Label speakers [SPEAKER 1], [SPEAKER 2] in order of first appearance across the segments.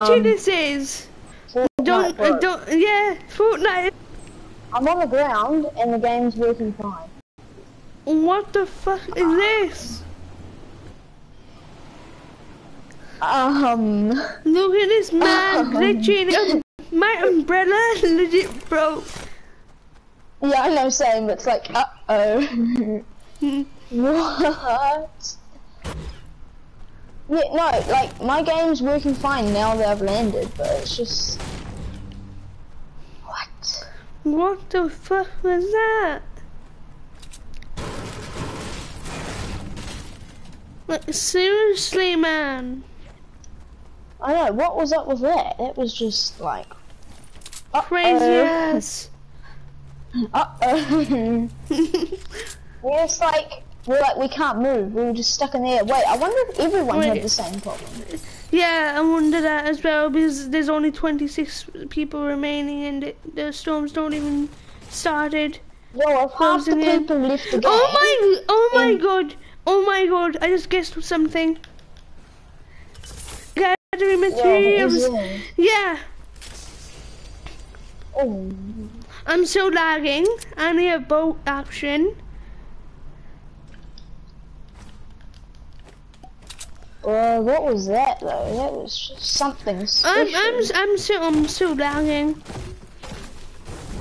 [SPEAKER 1] um, this is. Don't, uh, don't, yeah, Fortnite.
[SPEAKER 2] I'm on the ground and the game's working fine.
[SPEAKER 1] What the fuck is this?
[SPEAKER 2] Um.
[SPEAKER 1] Look at this man um, glitching. My umbrella legit broke.
[SPEAKER 2] Yeah, I know, same. It's like, uh oh. what? Yeah, no, like my game's working fine now that I've landed, but it's just. What?
[SPEAKER 1] What the fuck was that? Like, seriously, man.
[SPEAKER 2] I know, what was up with that? It was just like...
[SPEAKER 1] Uh -oh. Crazy ass.
[SPEAKER 2] Uh-oh. just like, we're like, we can't move. We were just stuck in there. Wait, I wonder if everyone Wait. had the same problem.
[SPEAKER 1] Yeah, I wonder that as well because there's only 26 people remaining and it, the storms don't even started.
[SPEAKER 2] Yo, if half the people in. left the game.
[SPEAKER 1] Oh my, oh my god. Oh my god, I just guessed something. Gathering materials. Yeah. yeah.
[SPEAKER 2] Oh.
[SPEAKER 1] I'm so lagging. I need a bolt action.
[SPEAKER 2] Well, what was that though? That was something special.
[SPEAKER 1] I'm I'm I'm still I'm still lagging.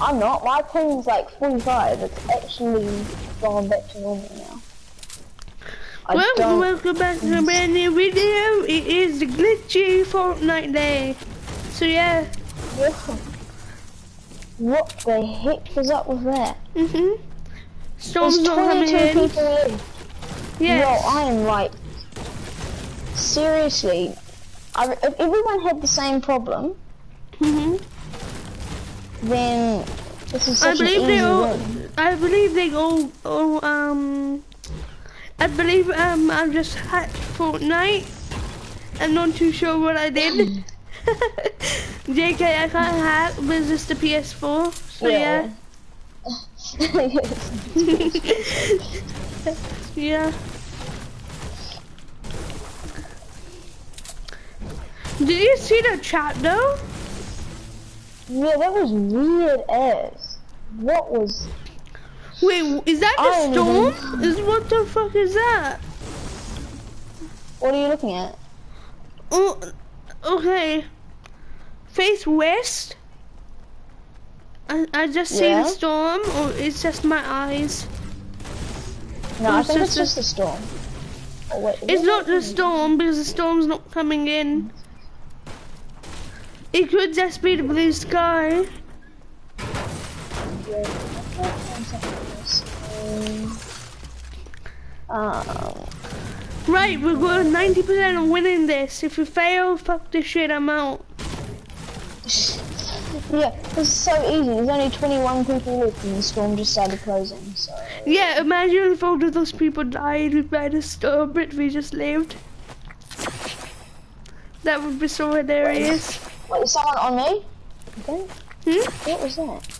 [SPEAKER 2] I'm not. My ping's like 45. It's actually gone back to normal now.
[SPEAKER 1] Welcome, welcome back to a brand new video. It is the glitchy Fortnite day. So yeah.
[SPEAKER 2] yeah. What the heck was up with that?
[SPEAKER 1] Mhm. Storm's not coming in. people in.
[SPEAKER 2] Yes. Yo, I am like seriously. I, if everyone had the same problem,
[SPEAKER 1] mhm,
[SPEAKER 2] then this is such
[SPEAKER 1] I believe
[SPEAKER 2] an easy
[SPEAKER 1] they all.
[SPEAKER 2] win.
[SPEAKER 1] I believe they all. all um I believe um, I just hacked Fortnite. I'm not too sure what I did. JK, I can't hack, but it's just the PS4. So yeah. Yeah. yeah. Did you see the chat though?
[SPEAKER 2] Yeah, that was weird as. What was
[SPEAKER 1] Wait, is that the storm? Is what the fuck is that?
[SPEAKER 2] What are you looking at?
[SPEAKER 1] Oh, okay. Face west. I I just see yeah. the storm, or it's just my eyes.
[SPEAKER 2] No, I think it's just the storm.
[SPEAKER 1] Oh, wait, it's not the storm because the storm's not coming in. It could just be the blue sky.
[SPEAKER 2] Um,
[SPEAKER 1] right, we're going 90% of winning this. If we fail, fuck this shit, I'm out.
[SPEAKER 2] Yeah, this is so easy. There's only 21 people left and the storm just started closing, so...
[SPEAKER 1] Yeah, imagine if all of those people died by the storm but we just lived. That would be so hilarious.
[SPEAKER 2] Wait, is someone on me?
[SPEAKER 1] Okay. Hmm?
[SPEAKER 2] What was that?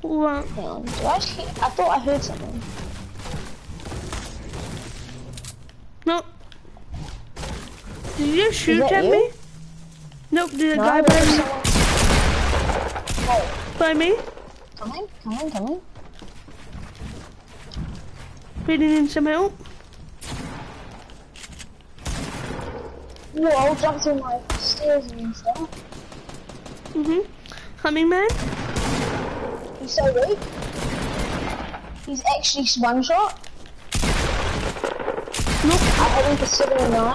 [SPEAKER 1] What?
[SPEAKER 2] Hang on. Did I, I thought I heard something.
[SPEAKER 1] No. Did you just shoot at you? me? Nope, did a no, guy by me? By me?
[SPEAKER 2] Coming, coming, coming.
[SPEAKER 1] Feeding in some help.
[SPEAKER 2] Whoa, jump through my stairs and stuff.
[SPEAKER 1] Mm-hmm. Coming, man.
[SPEAKER 2] He's so weak. He's actually one shot. Nope. I hit him for 79.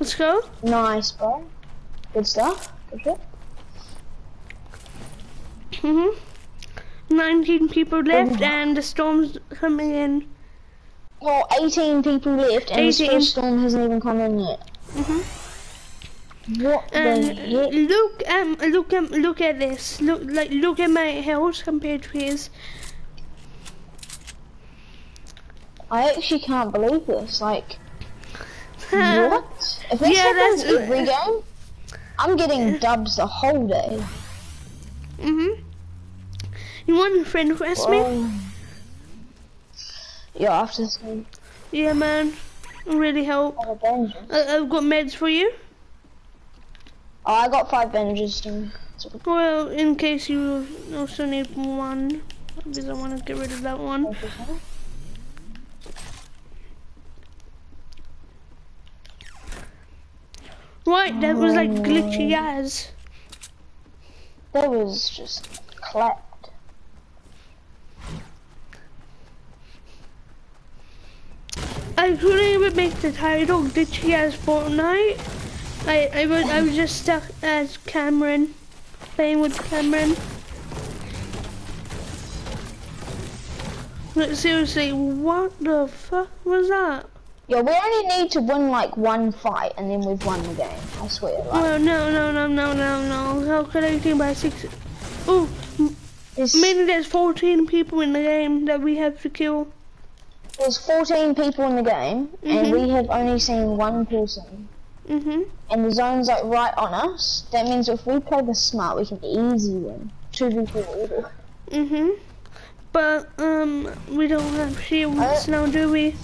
[SPEAKER 1] Let's go.
[SPEAKER 2] Nice, bro. Good stuff. Good shit.
[SPEAKER 1] Mhm. 19 people left and the storm's coming in.
[SPEAKER 2] Well, 18 people left and 18. the storm hasn't even come in yet.
[SPEAKER 1] Mhm.
[SPEAKER 2] What the
[SPEAKER 1] Look um look um look at this. Look like look at my health compared to his.
[SPEAKER 2] I actually can't believe this. Like what? If this
[SPEAKER 1] yeah,
[SPEAKER 2] happens every game, I'm getting dubs the whole day.
[SPEAKER 1] Mhm. You want a friend request me?
[SPEAKER 2] Yeah, after this game.
[SPEAKER 1] Yeah, man. Really help.
[SPEAKER 2] Oh.
[SPEAKER 1] I, I've got meds for you.
[SPEAKER 2] Oh, I got five bandages too.
[SPEAKER 1] Well, in case you also need one, because I want to get rid of that one. Right, that was like oh. glitchy as.
[SPEAKER 2] That was just clapped.
[SPEAKER 1] I couldn't even make the title glitchy as Fortnite. I I was I was just stuck as Cameron, playing with Cameron. But seriously, what the fuck was that?
[SPEAKER 2] Yeah, we only need to win like one fight and then we've won the game. I swear. Like,
[SPEAKER 1] Oh no no no no no no! How could I think by six? Oh, maybe there's 14 people in the game that we have to kill.
[SPEAKER 2] There's 14 people in the game and
[SPEAKER 1] Mhm.
[SPEAKER 2] we have only seen one person.
[SPEAKER 1] Mhm.
[SPEAKER 2] And the zone's like right on us. That means if we play the smart, we can easy win. 2v4
[SPEAKER 1] Mhm. But um, we don't have shields now, do we?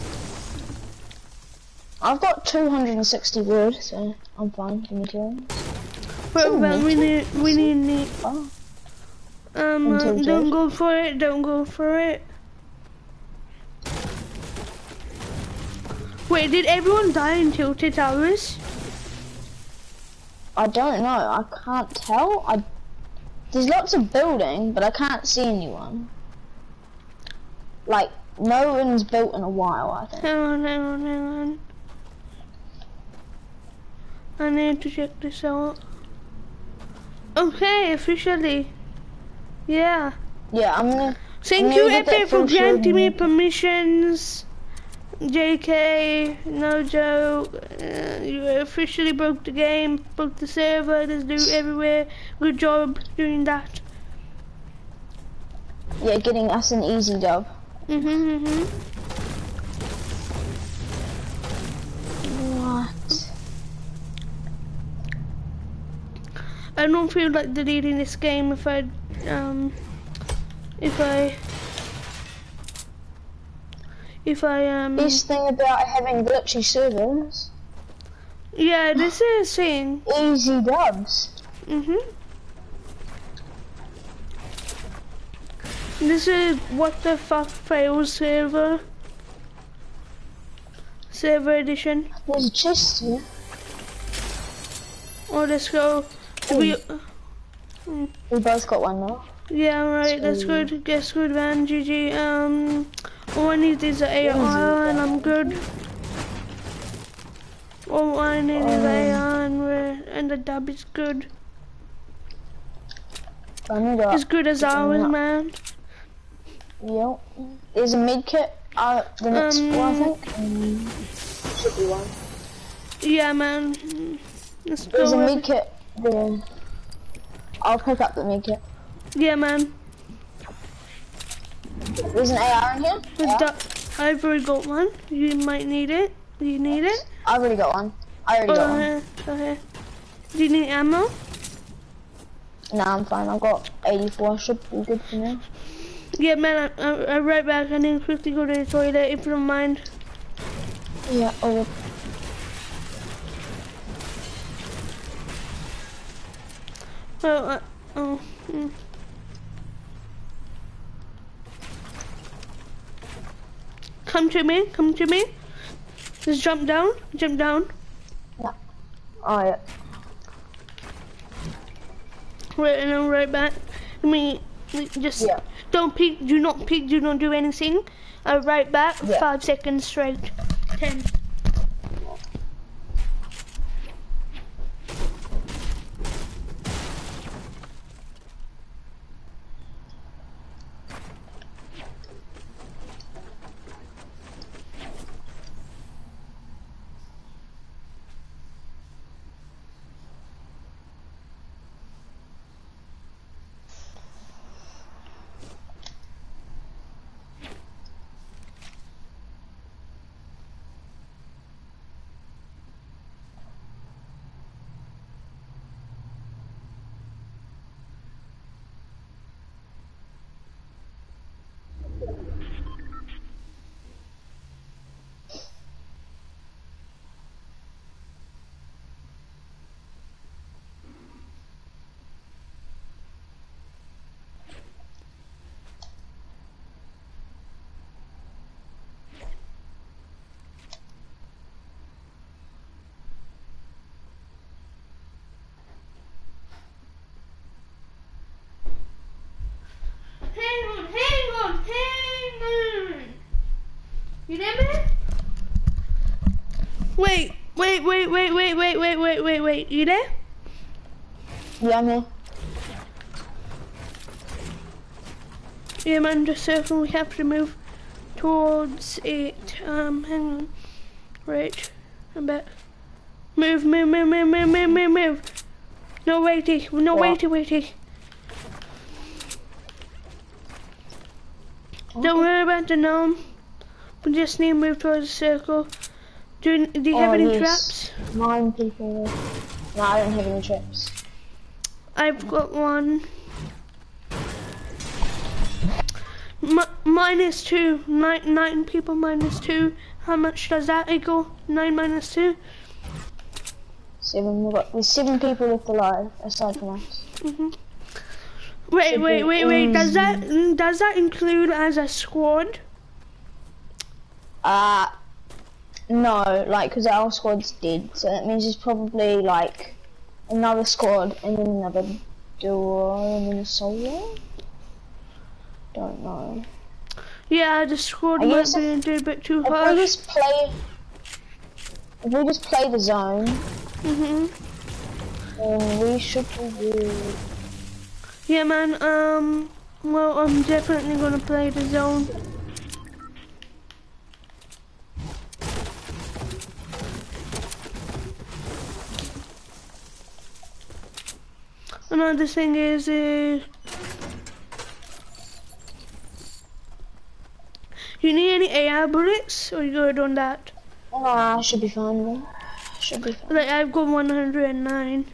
[SPEAKER 2] I've got 260 wood, so I'm fine. Give me two.
[SPEAKER 1] But,
[SPEAKER 2] Oh,
[SPEAKER 1] but we need we need need
[SPEAKER 2] Oh.
[SPEAKER 1] um uh, don't go for it. Don't go for it. Wait, did everyone die in Tilted Towers?
[SPEAKER 2] I don't know. I can't tell. I there's lots of building, but I can't see anyone. Like no one's built in a while. I think.
[SPEAKER 1] Hang on, hang on, hang on. I need to check this out. Okay, officially. Yeah.
[SPEAKER 2] Yeah, I'm gonna.
[SPEAKER 1] Thank
[SPEAKER 2] I'm
[SPEAKER 1] you, Epic, for granting me permissions. JK, no joke. Uh, you officially broke the game, broke the server, there's loot everywhere. Good job doing that.
[SPEAKER 2] Yeah, getting us an easy dub.
[SPEAKER 1] Mhm, mhm.
[SPEAKER 2] What?
[SPEAKER 1] I don't feel like deleting this game if I, um, if I, if I, um,
[SPEAKER 2] Best thing about having glitchy servers,
[SPEAKER 1] yeah, this is thing.
[SPEAKER 2] easy dubs.
[SPEAKER 1] Mhm. This is what the fuck fail server. Server edition.
[SPEAKER 2] There's a chest here.
[SPEAKER 1] Oh, let's go. We,
[SPEAKER 2] We both got one now.
[SPEAKER 1] yeah, right. That's good. Guess good, man. GG. Um, all I need is an AR, and I'm good. All I need is
[SPEAKER 2] Um,
[SPEAKER 1] AR, and the dub is good.
[SPEAKER 2] I need a.
[SPEAKER 1] As good as ours, man.
[SPEAKER 2] Yep. There's a mid kit. Uh, the next
[SPEAKER 1] Um,
[SPEAKER 2] one, I think. Um, should be one.
[SPEAKER 1] Yeah, man. Let's go.
[SPEAKER 2] There's a mid kit there. I'll pick up the med kit.
[SPEAKER 1] Yeah, man.
[SPEAKER 2] There's an AR in here. Yeah.
[SPEAKER 1] I've already got one. You might need it. Do you need it?
[SPEAKER 2] I already got one. I already got one.
[SPEAKER 1] Okay. Do you need ammo?
[SPEAKER 2] Nah, I'm fine. I've got 84. Should be good for me.
[SPEAKER 1] Yeah, man. I, I, I'm right back. I need to quickly go to the toilet if you don't mind.
[SPEAKER 2] Yeah. Oh.
[SPEAKER 1] Oh, uh, oh. mm. Come to me. Come to me. Just jump down. Jump down.
[SPEAKER 2] Oh yeah.
[SPEAKER 1] Right, and I'm right back. I mean, just
[SPEAKER 2] Yeah.
[SPEAKER 1] don't peek. Do not peek. Do not do anything. Uh, right back.
[SPEAKER 2] Yeah.
[SPEAKER 1] Five seconds straight. Ten. Wait, wait, wait, wait, wait, wait, wait, wait, wait, wait. You there?
[SPEAKER 2] Yeah, I'm here.
[SPEAKER 1] Yeah, man, just circle. We have to move towards it. Um, hang on. Right, I'm back. Move, move, move, move, move, move, move, move. No waiting, no
[SPEAKER 2] What?
[SPEAKER 1] waiting, waiting. Don't worry about the gnome. We just need to move towards the circle. Do you, do you have
[SPEAKER 2] Oh,
[SPEAKER 1] any traps?
[SPEAKER 2] Nine people. No, I don't have any traps.
[SPEAKER 1] I've got one. M minus two. Nine, nine people minus two. How much does that equal? Nine minus two?
[SPEAKER 2] Seven. We've got, there's seven people left alive, aside from us.
[SPEAKER 1] hmm Wait,
[SPEAKER 2] Should
[SPEAKER 1] wait, wait, wait. Does that mm, does that include as a squad?
[SPEAKER 2] Uh, no, like, because our squad's dead, so that means there's probably, like, another squad, and then another duo, and then a solo? Don't know.
[SPEAKER 1] Yeah, the squad
[SPEAKER 2] I
[SPEAKER 1] might be a bit too
[SPEAKER 2] If we just play... If we just play the zone,
[SPEAKER 1] hmm
[SPEAKER 2] then we should be.
[SPEAKER 1] Yeah, man. Um. Well, I'm definitely gonna play the zone. Another thing is, uh, you need any AR bullets, or you good on that?
[SPEAKER 2] Nah, should be fine, bro. Should be fine.
[SPEAKER 1] Like I've got 109,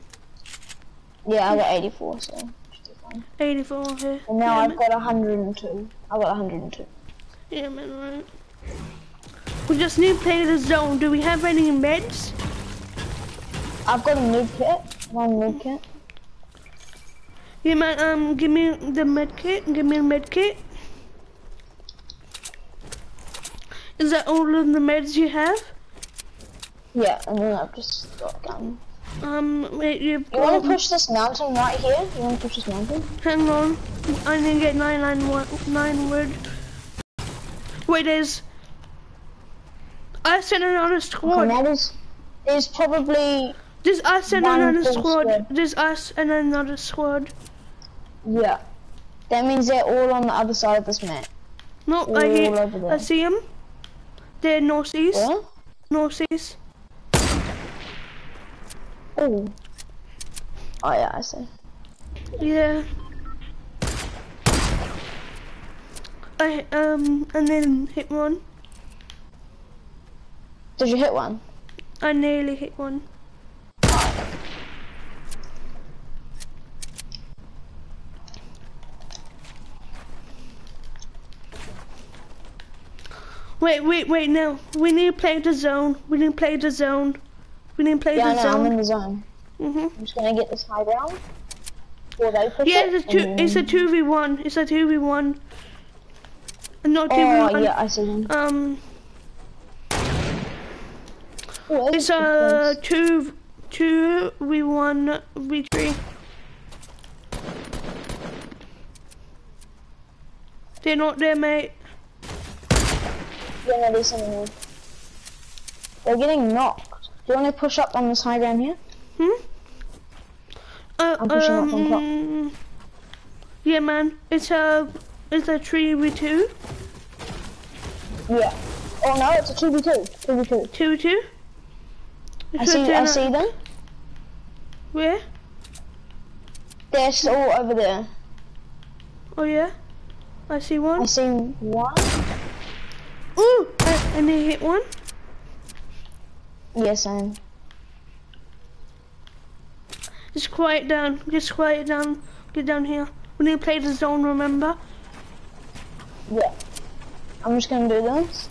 [SPEAKER 2] Yeah, I got 84, so should be fine.
[SPEAKER 1] 84 here.
[SPEAKER 2] And now
[SPEAKER 1] yeah,
[SPEAKER 2] I've
[SPEAKER 1] man.
[SPEAKER 2] got 102. I've got 102.
[SPEAKER 1] Yeah, man, right. We just need to play the zone. Do we have any meds?
[SPEAKER 2] I've got a mid kit. One mid kit.
[SPEAKER 1] Yeah, man, um, give me the med kit. Give me a med kit. Is that all of the meds you have?
[SPEAKER 2] Yeah, and then I've just got a gun.
[SPEAKER 1] Um, wait, you've
[SPEAKER 2] You want to push this mountain right here? You want to push this mountain?
[SPEAKER 1] hang on. I need to get nine, nine, one, nine wood. Wait, there's, I sent another
[SPEAKER 2] Okay,
[SPEAKER 1] squad.
[SPEAKER 2] now there's, there's probably,
[SPEAKER 1] There's us and another squad.
[SPEAKER 2] squad.
[SPEAKER 1] There's us and another squad.
[SPEAKER 2] Yeah. That means they're all on the other side of this map.
[SPEAKER 1] No,
[SPEAKER 2] All
[SPEAKER 1] I hear. I see them. They're northeast.
[SPEAKER 2] Where?
[SPEAKER 1] Northeast.
[SPEAKER 2] Oh. Oh yeah, I see.
[SPEAKER 1] Yeah. I um and then hit one.
[SPEAKER 2] Did you hit one?
[SPEAKER 1] I nearly hit one. Wait, wait, wait, no. We need to play the zone. We need to play the zone. We need to play
[SPEAKER 2] Yeah,
[SPEAKER 1] the
[SPEAKER 2] no, I'm in the zone.
[SPEAKER 1] Mm hmm
[SPEAKER 2] I'm just gonna get this high ground. Before they push
[SPEAKER 1] Yeah, it's a two.
[SPEAKER 2] and
[SPEAKER 1] It's a two v one. It's a two v one. Not two v
[SPEAKER 2] Oh
[SPEAKER 1] one.
[SPEAKER 2] yeah, I see them.
[SPEAKER 1] Um,
[SPEAKER 2] Oh,
[SPEAKER 1] it's a two two v one v three. They're not there, mate.
[SPEAKER 2] Yeah, no, there's someone here. They're getting knocked. Do you want to push up on this high ground here?
[SPEAKER 1] Hmm. Uh,
[SPEAKER 2] I'm pushing up on top.
[SPEAKER 1] um, Yeah, man. It's a it's a three v two.
[SPEAKER 2] Yeah. Oh no, it's a 2v2. 2v2.
[SPEAKER 1] Two v two.
[SPEAKER 2] I see, I see them.
[SPEAKER 1] Where?
[SPEAKER 2] They're still over there.
[SPEAKER 1] Oh yeah. I see one.
[SPEAKER 2] I see one.
[SPEAKER 1] Ooh! I, I to hit one.
[SPEAKER 2] Yes, I'm.
[SPEAKER 1] Just quiet down. Just quiet down. Get down here. We need to play the zone, remember?
[SPEAKER 2] Yeah. I'm just gonna do this.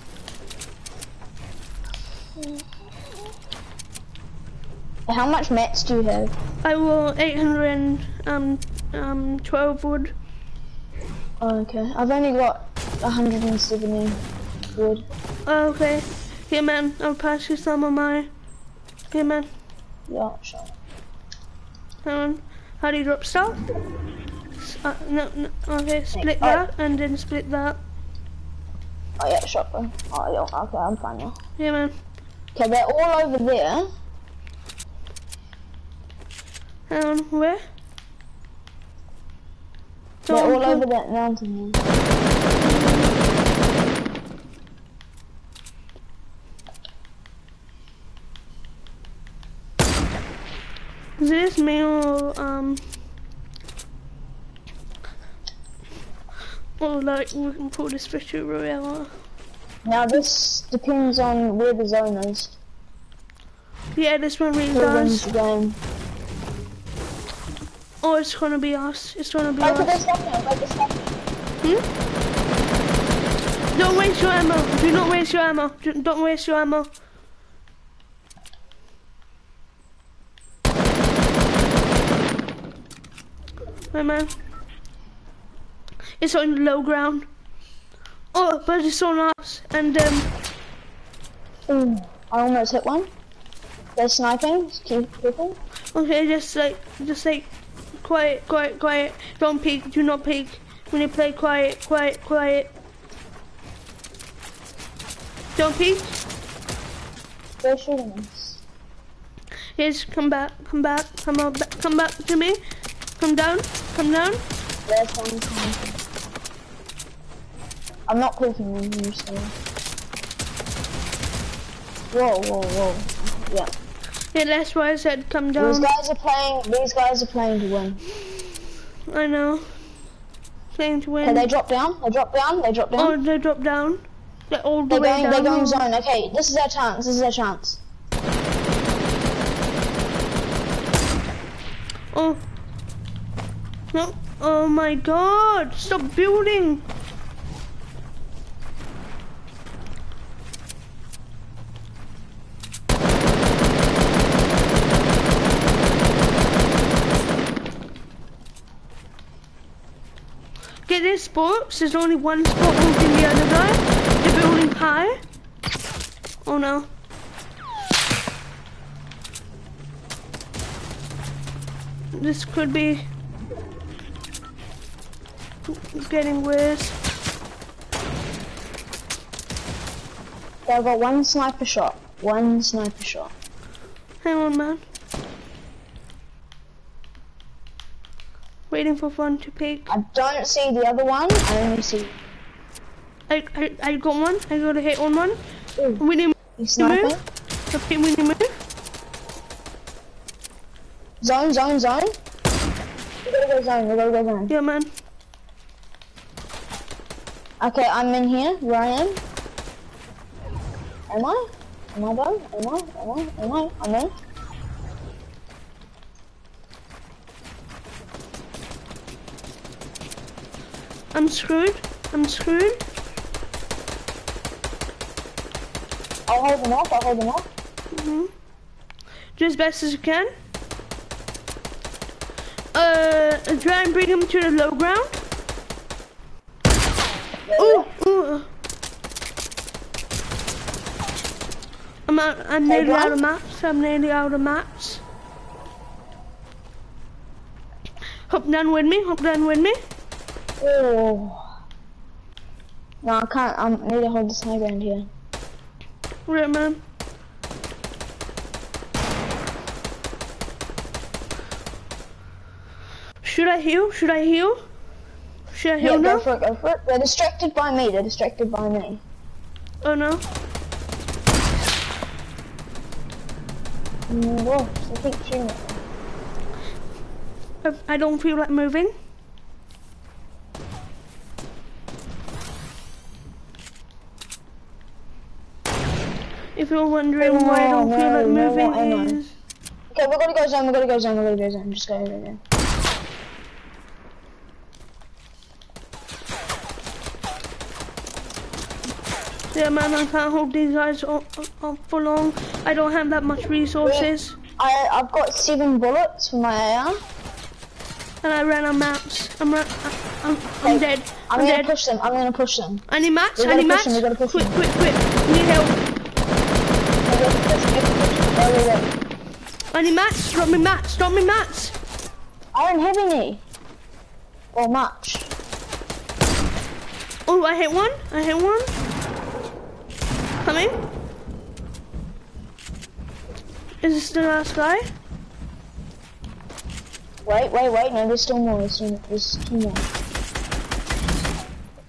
[SPEAKER 2] How much mats do you have?
[SPEAKER 1] I will 800 and, um, um, 12 wood.
[SPEAKER 2] Oh, okay. I've only got 170 wood.
[SPEAKER 1] Oh, okay. Here, man. I'll pass you some of my. Here, man.
[SPEAKER 2] Yeah, sure.
[SPEAKER 1] Hang on. How do you drop stuff? Uh, no, no, okay, split that and then split that.
[SPEAKER 2] Oh yeah, shotgun. Oh yeah, okay, I'm fine now.
[SPEAKER 1] Yeah, man.
[SPEAKER 2] Okay, they're all over there.
[SPEAKER 1] Hang on, where?
[SPEAKER 2] They're all over that mountain here.
[SPEAKER 1] This or um? Or like we can pull this special royale.
[SPEAKER 2] Now this depends on where the zone is.
[SPEAKER 1] Yeah, this one really does. Oh, it's gonna be us. It's gonna be us.
[SPEAKER 2] this happening, wait this happening.
[SPEAKER 1] Hmm? Don't waste your ammo. Do not waste your ammo. Don't waste your ammo. Hey man. It's on the low ground. Oh, but it's on us. And um,
[SPEAKER 2] Ooh, I almost hit one. They're sniping, just keep keeping.
[SPEAKER 1] okay, just like, just like, quiet, quiet, quiet. Don't peek. Do not peek. When you play, quiet, quiet, quiet. Don't peek.
[SPEAKER 2] They're shooting us.
[SPEAKER 1] Yes, come back, come back, come on, back, come back to me. Come down, come down.
[SPEAKER 2] There's one sniping. I'm not peeking them, you see. Whoa, whoa, whoa. Yeah.
[SPEAKER 1] Yeah, that's why I said come down.
[SPEAKER 2] These guys are playing, these guys are playing to win.
[SPEAKER 1] I know. Playing to
[SPEAKER 2] Okay,
[SPEAKER 1] win.
[SPEAKER 2] they drop down, they drop down, they drop down.
[SPEAKER 1] oh, they drop down. They're all the
[SPEAKER 2] they're
[SPEAKER 1] way
[SPEAKER 2] going,
[SPEAKER 1] down.
[SPEAKER 2] they're going zone. Okay, this is their chance, this is their chance.
[SPEAKER 1] Oh. No. Oh my god. Stop building. Get this spot. There's only one spot holding the other guy. They're building high. Oh no. This could be getting worse.
[SPEAKER 2] They've got one sniper shot, one sniper shot.
[SPEAKER 1] Hang on, man. Waiting for one to pick.
[SPEAKER 2] I don't see the other one, I only see,
[SPEAKER 1] I, I, I got one. I got a hit on one.
[SPEAKER 2] Ooh. He's sniping.
[SPEAKER 1] Okay, we need move.
[SPEAKER 2] Zone, zone, zone. We gotta go zone, we gotta go zone.
[SPEAKER 1] Yeah, man.
[SPEAKER 2] Okay, I'm in here, where I am. Am I? Am I done? Am I? Am I? Am I? I'm in.
[SPEAKER 1] I'm screwed. I'm screwed.
[SPEAKER 2] I'll hold them off, I'll hold them off.
[SPEAKER 1] hmm Do as best as you can. Uh, try and bring him to the low ground. Ooh, ooh. I'm nearly out of mats. I'm nearly out of mats. Hop down with me. Hop down with me.
[SPEAKER 2] Oh. No, I can't, I need to hold this high ground here.
[SPEAKER 1] Right, man. Should I heal? Should I heal? Should I
[SPEAKER 2] Yeah,
[SPEAKER 1] heal
[SPEAKER 2] go
[SPEAKER 1] now?
[SPEAKER 2] for it, go for it. They're distracted by me, they're distracted by me.
[SPEAKER 1] Oh no.
[SPEAKER 2] They keep shooting at. Um,
[SPEAKER 1] I, don't feel like moving. If you're wondering why I don't feel like
[SPEAKER 2] no,
[SPEAKER 1] moving is
[SPEAKER 2] Okay, we're gonna go zone, we're gonna go zone, we're gonna go zone. Just go, go,
[SPEAKER 1] yeah man I can't hold these guys off, off for long. I don't have that much resources
[SPEAKER 2] I, I've got seven bullets for my AR.
[SPEAKER 1] and I ran out of mats. I'm I, I'm, I'm
[SPEAKER 2] Okay,
[SPEAKER 1] dead.
[SPEAKER 2] I'm,
[SPEAKER 1] I'm,
[SPEAKER 2] gonna
[SPEAKER 1] dead.
[SPEAKER 2] push them, I'm gonna push them.
[SPEAKER 1] I need mats. I need mats.
[SPEAKER 2] gotta push
[SPEAKER 1] quick, quick, quick. Need help. I need mats. Drop me mats. Drop me mats.
[SPEAKER 2] I don't have any. Or much.
[SPEAKER 1] Oh, I hit one. I hit one. Coming. Is this the last guy?
[SPEAKER 2] Wait, wait, wait. No, there's still more. There's, still, there's two more.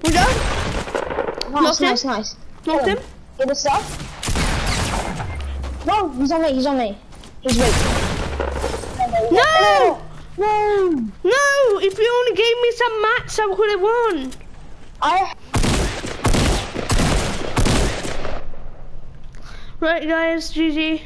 [SPEAKER 1] We done?
[SPEAKER 2] Nice,
[SPEAKER 1] Knocked him?
[SPEAKER 2] nice, nice.
[SPEAKER 1] Knocked
[SPEAKER 2] Kill
[SPEAKER 1] him?
[SPEAKER 2] Get the stuff. No, he's on me. He's on me. He's weak.
[SPEAKER 1] No! Oh.
[SPEAKER 2] No!
[SPEAKER 1] No! If you only gave me some mats, I could have won.
[SPEAKER 2] I
[SPEAKER 1] Right, guys, GG.